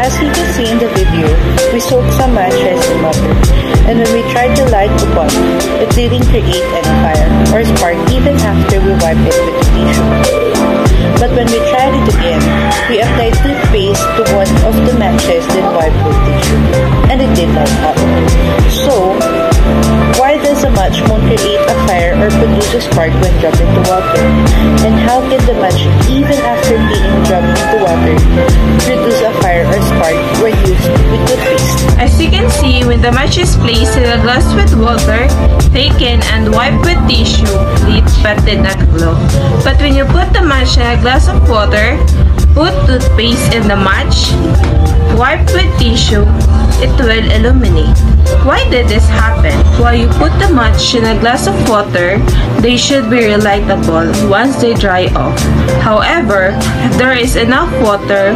As you can see in the video, we soaked some matches in water, and when we tried to light the pot, it didn't create any fire or spark even after we wiped it with tissue. But when we tried it again, we applied toothpaste to one of the matches then wiped with tissue, and it did light up. Won't create a fire or produce a spark when dropped into water? And how can the match, even after being dropped into water, produce a fire or spark when used with toothpaste? As you can see, when the match is placed in a glass with water, taken and wiped with tissue, lit but did not glow. But when you put the match in a glass of water, put toothpaste in the match, wipe with tissue, it will illuminate. Why did this happen? While you put the match in a glass of water, they should be relightable once they dry off. However, if there is enough water,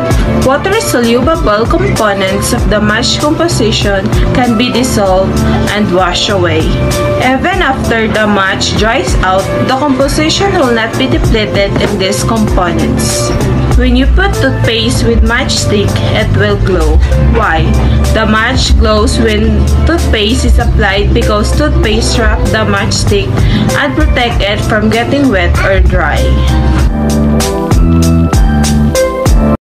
water-soluble components of the match composition can be dissolved and washed away. Even after the match dries out, the composition will not be depleted in these components. When you put toothpaste with matchstick, it will glow. Why? The match glows when toothpaste is applied because toothpaste wrap the matchstick and protect it from getting wet or dry.